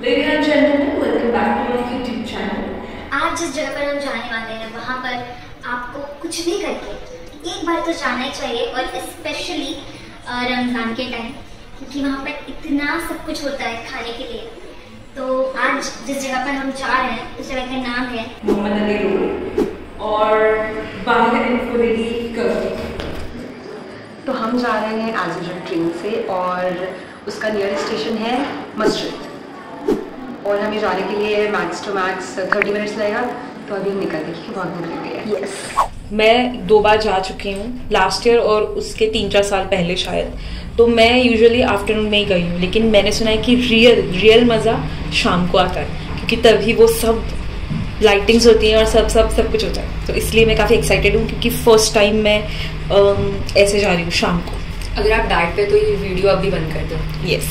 Ladies and gentlemen, welcome back to my YouTube channel. आज जिस जगह पर हम जाने वाले हैं वहाँ पर आपको कुछ भी करके एक बार तो जाना ही चाहिए और स्पेशली रमज़ान के टाइम क्योंकि वहाँ पर इतना सब कुछ होता है खाने के लिए। तो आज जिस जगह पर हम जा रहे हैं उस जगह का नाम है मोहम्मद अली रोड। और तो हम जा रहे हैं एज ट्रेन से और उसका नियरेस्ट स्टेशन है मस्जिद। और हमें जाने के लिए max to max thirty minutes लगेगा। तो अभी हम निकल क्योंकि बहुत भूख लग है। यस मैं दो बार जा चुकी हूँ लास्ट ईयर और उसके तीन चार साल पहले शायद। तो मैं यूजुअली आफ्टरनून में ही गई हूँ लेकिन मैंने सुना है कि रियल रियल मज़ा शाम को आता है क्योंकि तभी वो सब लाइटिंग्स होती हैं और सब सब सब कुछ होता है। तो इसलिए मैं काफ़ी एक्साइटेड हूँ क्योंकि फ़र्स्ट टाइम मैं um, ऐसे जा रही हूँ शाम को। अगर आप डाइट पे तो ये वीडियो अभी बंद कर दो। Yes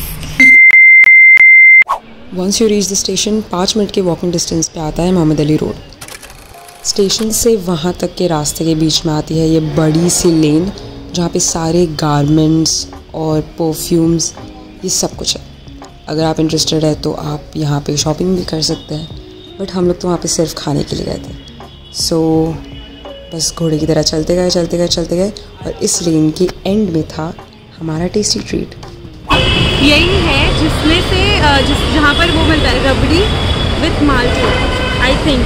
once you reach the station पाँच मिनट के वॉकिंग डिस्टेंस पे आता है मोहम्मद अली रोड स्टेशन से वहाँ तक के रास्ते के बीच में आती है ये बड़ी सी लेन जहाँ पे सारे गारमेंट्स और परफ्यूम्स ये सब कुछ है। अगर आप इंटरेस्टेड है तो आप यहाँ पे शॉपिंग भी कर सकते हैं बट हम लोग तो वहाँ पे सिर्फ़ खाने के लिए गए थे। सो so, बस घोड़े की तरह चलते गए चलते गए चलते गए और इस लेन के एंड में था हमारा टेस्टी ट्रीट यही है जिसमें से जिस, जहाँ पर वो मिलता है, rabri with malpua I think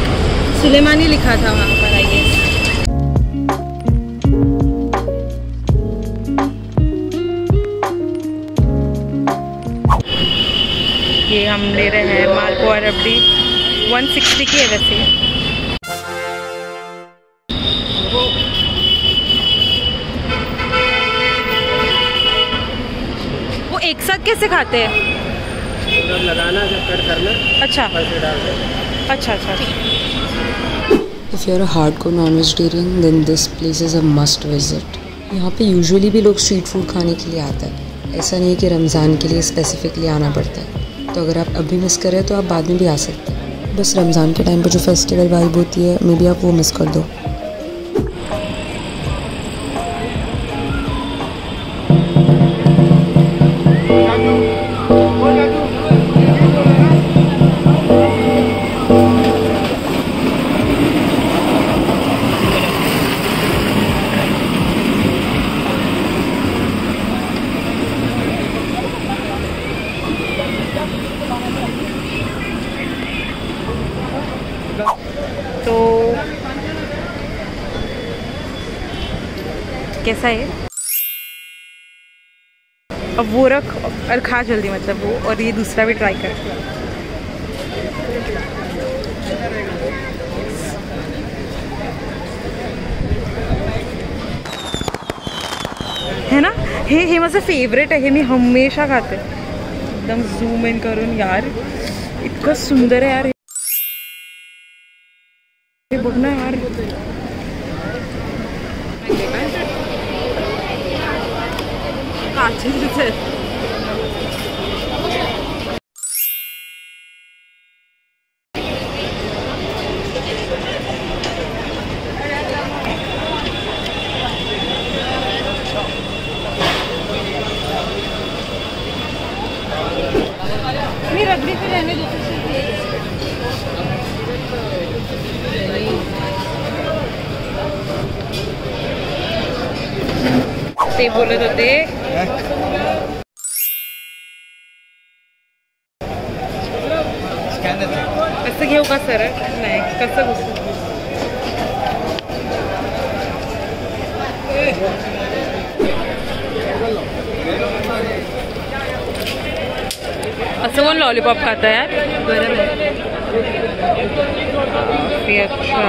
Sulemani लिखा था वहाँ पर आई गेस ये हम ले रहे हैं मालपुआ रबड़ी 160 की है वैसे। एक साथ कैसे खाते हैं? लगाना जब कट करना अच्छा। अच्छा अच्छा If you're a hardcore non-vegetarian, then this place is a must visit. यहाँ पे यूजुअली भी लोग स्ट्रीट फ़ूड खाने के लिए आते हैं। ऐसा नहीं है कि रमज़ान के लिए स्पेसिफिकली आना पड़ता है। तो अगर आप अभी मिस करें तो आप बाद में भी आ सकते हैं। बस रमज़ान के टाइम पर जो फेस्टिवल वाइब होती है मे बी आप वो मिस कर दो। कैसा है? अब वो रख और खा जल्दी मतलब वो, और ये दूसरा भी ट्राई कर। है ना? हे हे माझं फेवरेट हे मी हमेशा खाते। एकदम झूम इन करून, यार। इतकं सुंदर आहे यार। हे यार काचेचे मी रगडी फिर रहने दो ते बोलत होते. असं घेऊ का सर? नाही, कसं असं कोण लॉलीपॉप खाता गरम आहे अच्छा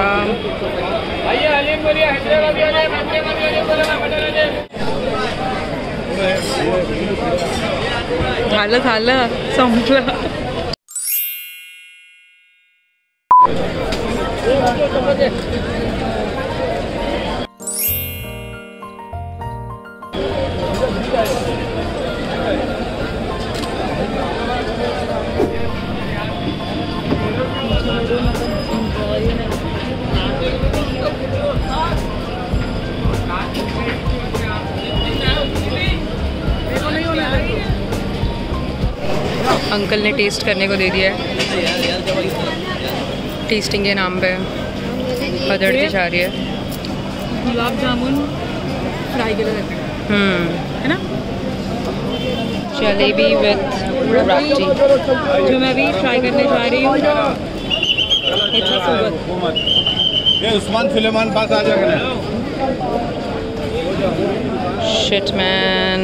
झालं झालं संपलं. अंकल ने टेस्ट करने को दे दिया है। टेस्टिंग के नाम पे। बदड़ती जा रही है। गुलाब जामुन फ्राई के लिए। हम्म। है ना? जलेबी विद रबड़ी जो मैं अभी ट्राई करने जा रही हूँ। ये उस्मान सुलेमान पास आ जाएगा ना shit man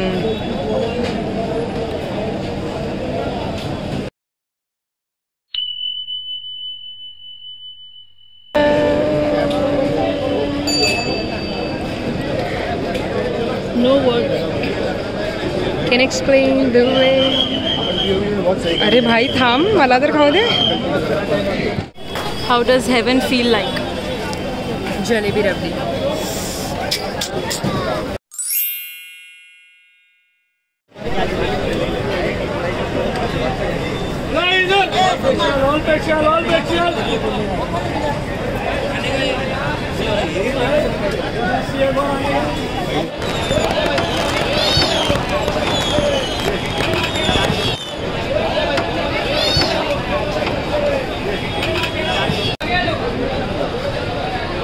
explain the way अरे भाई थांब मला तर खाऊ दे. How does heaven feel like jalebi rabri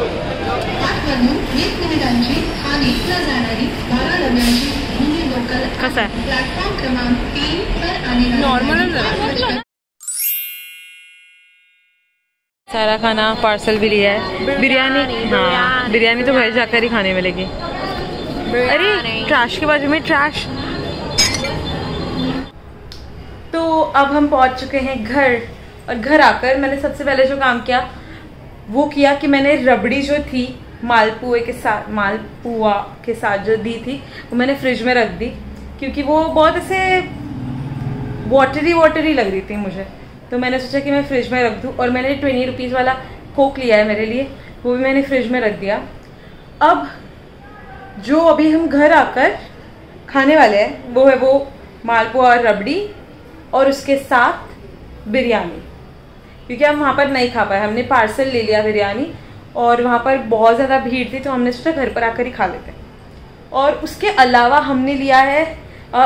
म्हणून वीस मिनिटांची हा नेसला जाणारी बारा डब्यांची हिंदी लोकल कसं आहे प्लॅटफॉर्म क्रमांक तीन पर आणि नॉर्मल सारा खाना पार्सल भी लिया है। बिरयानी? हाँ बिरयानी। तो घर जाकर ही खाने मिलेगी। अरे ट्रैश के बाजू में ट्रैश तो अब हम पहुँच चुके हैं घर और घर आकर मैंने सबसे पहले जो काम किया वो किया कि मैंने रबड़ी जो थी मालपुए के साथ मालपुआ के साथ जो दी थी वो मैंने फ्रिज में रख दी क्योंकि वो बहुत ऐसे वाटरी वाटरी लग रही थी मुझे। तो मैंने सोचा कि मैं फ्रिज में रख दूँ और मैंने ट्वेंटी रुपीज़ वाला कोक लिया है मेरे लिए, वो भी मैंने फ्रिज में रख दिया। अब जो अभी हम घर आकर खाने वाले हैं, वो है वो मालपुआ और रबड़ी और उसके साथ बिरयानी। क्योंकि हम वहाँ पर नहीं खा पाए, हमने पार्सल ले लिया बिरयानी और वहाँ पर बहुत ज़्यादा भीड़ थी तो हमने सोचा घर पर आकर ही खा लेते हैं। और उसके अलावा हमने लिया है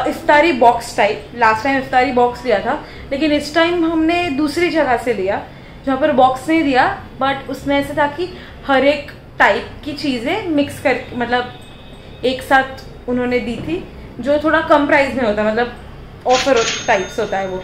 इफ्तारी बॉक्स टाइप लास्ट टाइम इफ्तारी बॉक्स लिया था, लेकिन इस टाइम हमने दूसरी जगह से लिया, जहाँ पर बॉक्स नहीं दिया बट उसमें ऐसा था कि हर एक टाइप की चीज़ें मिक्स कर मतलब एक साथ उन्होंने दी थी, जो थोड़ा कम प्राइस में होता मतलब ऑफ़र टाइप्स होता है वो।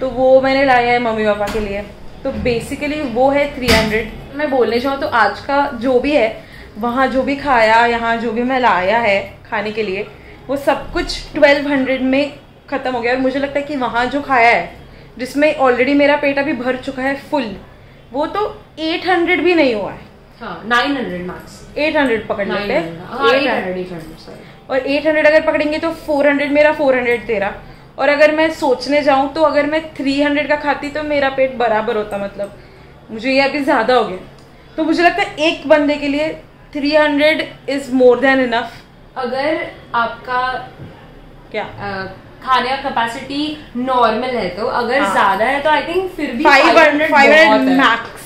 तो वो मैंने लाया है मम्मी पापा के लिए। तो बेसिकली वो है थ्री हंड्रेड मैं बोलने जाऊँ तो आज का जो भी है, वहाँ जो भी खाया, यहाँ जो भी मैं लाया है खाने के लिए वो सब कुछ ट्वेल्व हंड्रेड में ख़त्म हो गया और मुझे लगता है कि वहाँ जो खाया है जिसमें ऑलरेडी मेरा पेट अभी भर चुका है फुल वो तो एट हंड्रेड भी नहीं हुआ है। हाँ नाइन हंड्रेड एट हंड्रेड पकड़ लेते हैं। हाँ 800 और 800 अगर पकड़ेंगे तो 400 मेरा 400 तेरा। और अगर मैं सोचने जाऊँ तो अगर मैं 300 का खाती तो मेरा पेट बराबर होता मतलब मुझे ये अभी ज़्यादा हो गया। तो मुझे लगता है एक बंदे के लिए 300 इज़ मोर देन इनफ अगर आपका क्या? अ, खाने का कैपेसिटी नॉर्मल है तो अगर हाँ। ज़्यादा है तो आई थिंक फिर भी five hundred five hundred max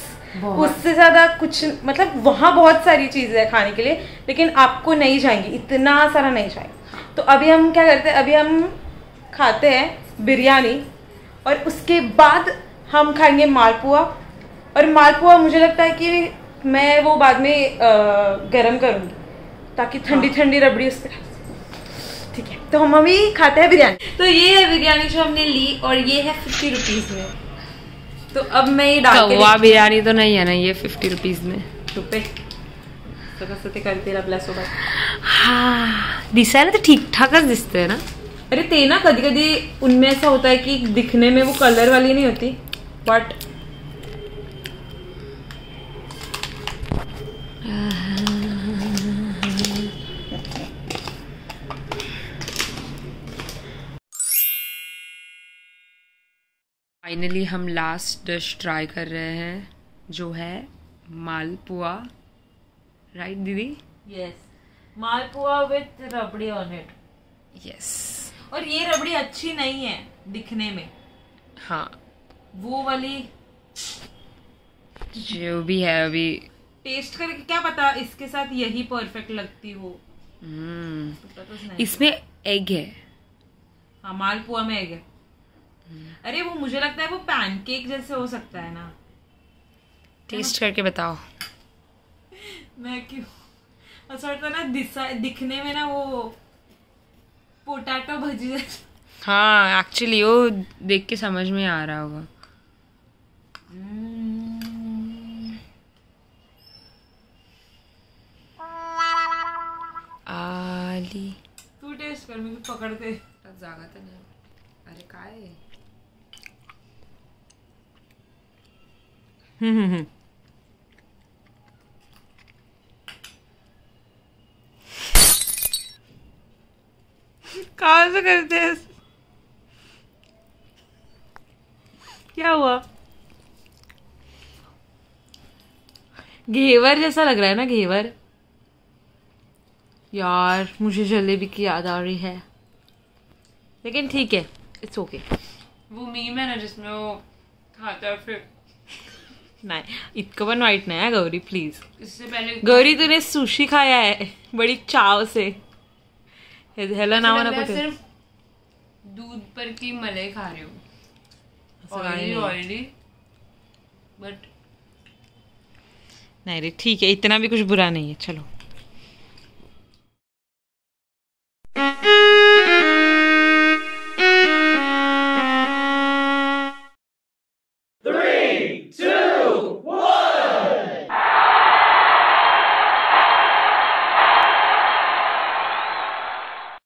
उससे ज़्यादा कुछ मतलब वहाँ बहुत सारी चीज़ें है खाने के लिए लेकिन आपको नहीं जाएँगी इतना सारा नहीं जाएगा। तो अभी हम क्या करते हैं अभी हम खाते हैं बिरयानी और उसके बाद हम खाएँगे मालपुआ। और मालपुआ मुझे लगता है कि मैं वो बाद में गरम करूँगी। ताकि ठंडी ठंडी रबड़ी उस पर ठीक है तो हम अभी खाते हैं बिरयानी। तो ये है बिरयानी जो हमने ली और ये है फिफ्टी रुपीज़ में। तो अब मैं ये डाल कौवा बिरयानी तो नहीं है ना ये फिफ्टी रुपीज़ में। रुपये होगा हा दिसायला तर ठीक दिसतंय ना अरे ते ना। कधी कधी उनमें ऐसा होता है कि दिखने में वो कलर वाली नहीं होती बट फाइनली हम लास्ट डिश ट्राई कर रहे हैं जो है मालपुआ। राइट दीदी? Yes malpua with rabri on it yes और ये रबड़ी अच्छी नहीं है दिखने में। हाँ। वो वाली जो भी है अभी। टेस्ट करके क्या पता इसके साथ यही परफेक्ट लगती हो। हम्म, पता तो इसमें एग है। हाँ मालपुआ में एग है। अरे वो मुझे लगता है वो पैनकेक जैसे हो सकता है ना। टेस्ट करके बताओ। मैं क्यों? ऐसा लगता ना दिसा दिखने में ना वो पोटैटो भजी जैसे। हाँ एक्चुअली वो देख के समझ में आ रहा होगा। आली। तू टेस्ट कर मी पकडते जागा तर नाही। अरे काय? हम्म, से करते हैं? क्या हुआ? घेवर जैसा लग रहा है ना घेवर? यार मुझे जलेबी की याद आ रही है। लेकिन ठीक है इट्स ओके okay. वो मीम है ना जिसमें वो खाता फिर नाही इतकं पण वाईट नाही हा गौरी प्लीज़ इससे पहले गौरी तूने सुशी खाया है बड़ी चाव से हे- ह्याला नाव ऐसा नको ठेवू. सिर्फ़ दूध पर की मलाई खा रहे हो असं काही ऑयली नाही. ऑयली बट नहीं रे ठीक है इतना भी कुछ बुरा नहीं है चलो